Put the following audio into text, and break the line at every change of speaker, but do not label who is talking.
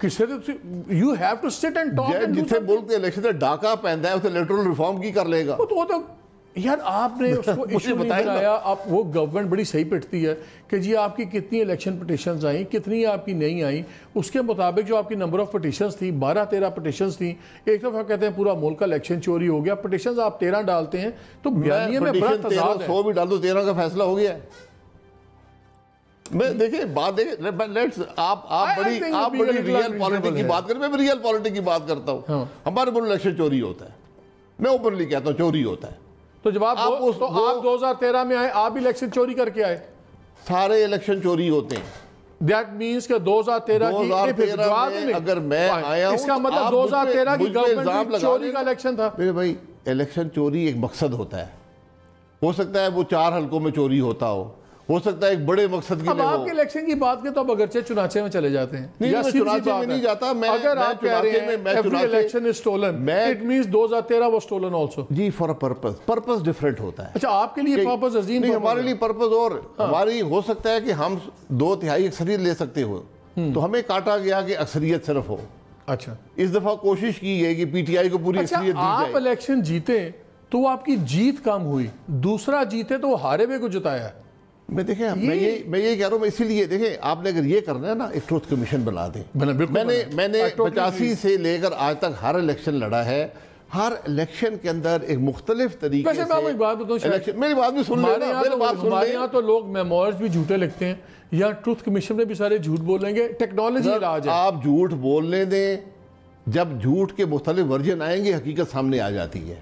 ਕਿਸੇ ਦੇ you have to sit and talk
ਜੇ ਜਿੱਥੇ ਮੁਲਕ ਦੇ ਇਲੈਕਸ਼ਨ ਤੇ ਡਾਕਾ ਪੈਂਦਾ ਹੈ ਉੱਥੇ ਇਲੈਕਟਰਲ ਰਿਫਾਰਮ ਕੀ ਕਰ ਲੇਗਾ
वो तो वो तो यार आपने उसको
मुझे
इशू नहीं
बताएं ना।
बनाया आप वो गवर्नमेंट बड़ी सही पिटती है कि जी आपकी कितनी इलेक्शन पटिशन्स आई कितनी आपकी नहीं आई उसके मुताबिक जो आपकी नंबर ऑफ पटिशन्स थी बारह तेरह पटिशन्स थी एक दफ़ा कहते हैं पूरा मुल्क का इलेक्शन चोरी हो गया पटिशन्स आप तेरह डालते हैं तो बयानिए में बड़ा तजाद है
सौ भी डाल दो तेरह का फैसला हो गया है मैं देखिए बात देखिए लेट्स आप आप बड़ी आप बड़ी रियल पॉलिटिक्स की बात करें। मैं रियल पॉलिटिक्स की बात करता हूँ।
हाँ।
हमारे मुल्क इलेक्शन चोरी होता है। मैं ओपनली कहता हूँ चोरी होता है।
तो जब आप,
आप उस
तो आप 2013 में आए आप इलेक्शन चोरी करके आए।
सारे इलेक्शन चोरी होते हैं।
दैट मींस कि 2013 की नहीं, फिर
2013
जवाब
में अगर मैं. आया हूँ
इसका
तो
मतलब
आप मुझ पे-
2013 की गवर्नमेंट चोरी का इलेक्शन था।
मेरे भाई इलेक्शन चोरी एक मकसद होता है। हो सकता है वो चार हलकों में चोरी होता हो। हो सकता है एक बड़े मकसद के
अब
लिए
आपके इलेक्शन की बात करें तो अब अगरचे चुनाचे में चले जाते हैं।
नहीं,
या
मैं चुनाचे में नहीं जाता, मैं-
अगर
मैं
आप कह रहे हैं
मैं
every election is
stolen
it means 2013 was stolen also
ji for a purpose purpose different होता है।
अच्छा आपके लिए
कि-
पर्पस अजीम
नहीं हमारे लिए पर्पस और। हमारी हो सकता है कि हम दो तिहाई अक्सरियत ले सकते हो। तो हमें काटा गया कि अक्सरियत सिर्फ़ हो।
अच्छा।
इस दफ़ा कोशिश की गई कि पीटीआई को पूरी
अच्छा
अक्सरियत दी जाए।
आप इलेक्शन जीते तो आपकी जीत कम हुई। दूसरा जीते तो हारे हुए को जिताया है।
मैं देखें मैं ये मैं ये कह रहा हूँ मैं इसीलिए देखें आपने अगर ये करना है ना एक ट्रुथ कमीशन बना दें। मैंने मैंने पचासी से लेकर आज तक हर इलेक्शन लड़ा है। हर इलेक्शन के अंदर एक मुख्तलिफ़ तरीके
वैसे मैं बात बताऊँ,
मेरी बात भी सुन लेना
यहाँ
मेरी
तो
बात सुन
हमारे यहाँ तो लोग मेमोर्स भी झूठे लिखते हैं या ट्रुथ कमीशन में भी सारे झूठ बोलेंगे टेक्नोलॉजी इलाज है।
आप झूठ बोलने दें जब झूठ के मुख्तलिफ़ वर्जन आएँगे हकीकत सामने आ जाती है।